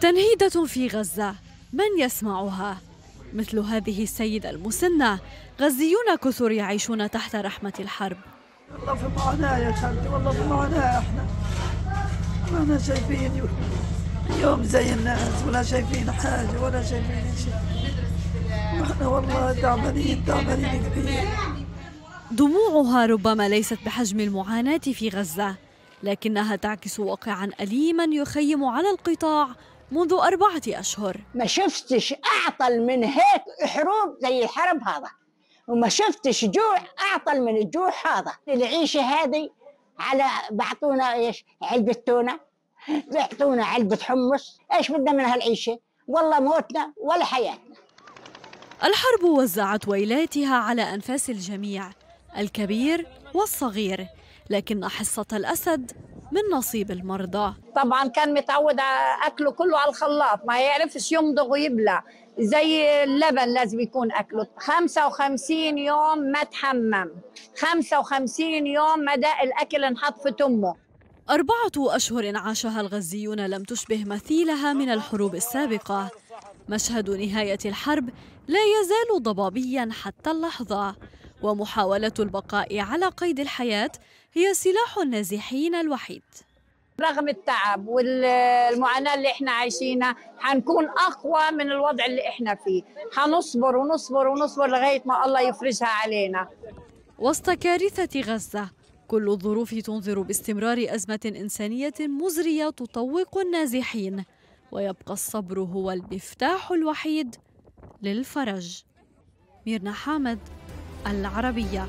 تنهيدة في غزة. من يسمعها؟ مثل هذه السيدة المسنة. غزيون كثر يعيشون تحت رحمة الحرب. والله في معاناة يا خالتي والله في معاناة إحنا. ما إحنا شايفين يوم زي الناس ولا شايفين حاجة ولا شايفين شيء. وإحنا والله تعبانين تعبانين كثير. دموعها ربما ليست بحجم المعاناة في غزة. لكنها تعكس واقعا أليما يخيم على القطاع منذ أربعة أشهر. ما شفتش أعطل من هيك حروب زي الحرب هذا. وما شفتش جوع أعطل من الجوع هذا. العيشة هذه على بعطونا إيش؟ علبة تونة. بعطونا علبة حمص. إيش بدنا من هالعيشة؟ والله موتنا ولا حياتنا. الحرب وزعت ويلاتها على أنفاس الجميع الكبير والصغير. لكن حصة الأسد من نصيب المرضى. طبعا كان متعود على أكله كله على الخلاط ما يعرفش يمضغ ويبلع. زي اللبن لازم يكون أكله. 55 يوم ما تحمم. 55 يوم ما داق الأكل انحط في تمه. أربعة أشهر عاشها الغزيون لم تشبه مثيلها من الحروب السابقة. مشهد نهاية الحرب لا يزال ضبابيا حتى اللحظة. ومحاولة البقاء على قيد الحياة هي سلاح النازحين الوحيد. رغم التعب والمعاناة اللي إحنا عايشينها حنكون أقوى من الوضع اللي إحنا فيه. حنصبر ونصبر ونصبر لغاية ما الله يفرجها علينا. وسط كارثة غزة كل الظروف تنذر باستمرار أزمة إنسانية مزرية تطوق النازحين. ويبقى الصبر هو المفتاح الوحيد للفرج. ميرنا حامد العربية.